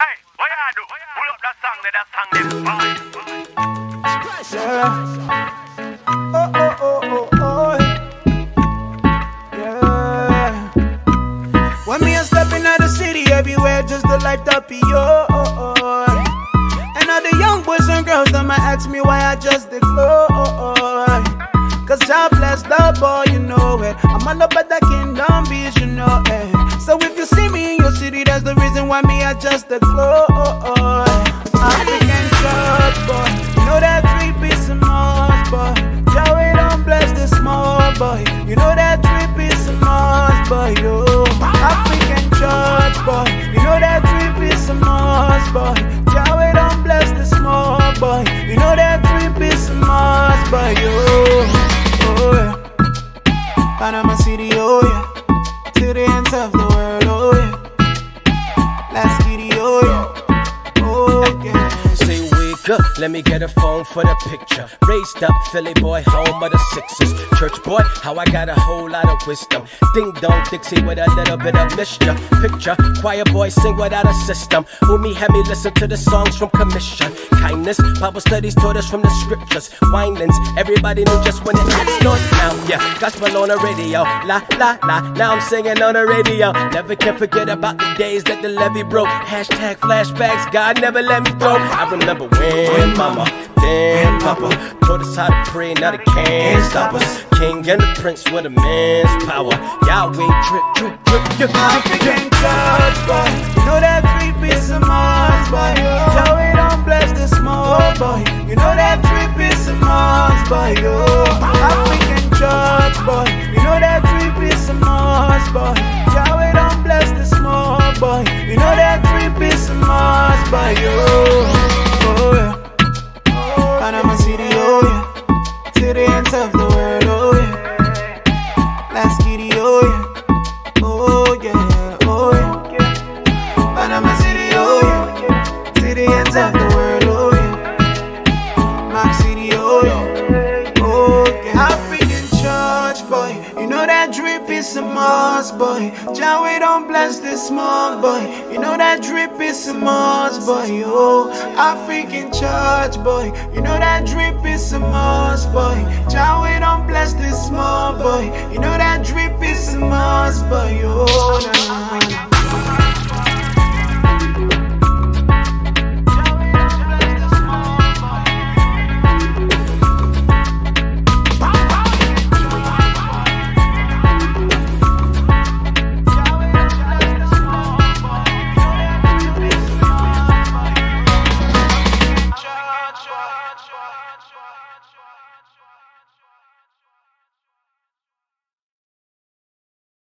Hey, what I do? Pull up that song, that song, Yeah. Oh, oh, oh, oh, oh. Yeah. When me a stepping out the city, everywhere just the light up yo. And all the young boys and girls, them might ask me why I just the glow. Cause I bless the boy, you know it. I'm all about that kingdom beast, you know it. So if you see me in your city, that's the reason why me adjust the clothes. African church boy, you know that three piece of Mars boy. Joey don't bless the small boy, you know that three piece of Mars boy. Yo, African church boy, you know that three piece of Mars boy. Joey don't bless the small boy, you know that three piece of Mars boy. Yo, oh yeah, Panama City, oh yeah, to the ends of the world, oh yeah. Last Let me get a phone for the picture. Raised up, Philly boy, home of the Sixers. Church boy, how I got a whole lot of wisdom. Ding dong Dixie with a little bit of mischief. Picture, choir boy sing without a system. Who me had me listen to the songs from commission. Kindness, Bible studies taught us from the scriptures. Windings, everybody knew just when it north now. Yeah, gospel on the radio, la la la. Now I'm singing on the radio. Never can forget about the days that the levee broke. Hashtag flashbacks, God never let me go. I remember when mama, then papa taught us how to pray, now they can't stop us. King and the prince with a man's power. Yahweh drip, drip, drip, drip, church boy, you know that piece of Mars boy. Boy, you know that three piece of Mars boy. Yo, African church boy, you know that three piece of Mars boy. Joey don't bless the small boy, you know that three piece of Mars boy. Yo, oh yeah, Panama City, oh yeah, to the ends of the world, oh yeah. Last kitty, oh yeah. Oh yeah, oh yeah. Panama City, oh yeah. To the ends of the world, oh yeah. Oh yeah. African church boy, you know that drip is a must, boy. Joey don't bless the small boy. You know that drip is a must, boy. Oh, African church boy, you know that drip is a must, boy. Joey don't bless the small boy. You know that drip is a must, boy. Oh.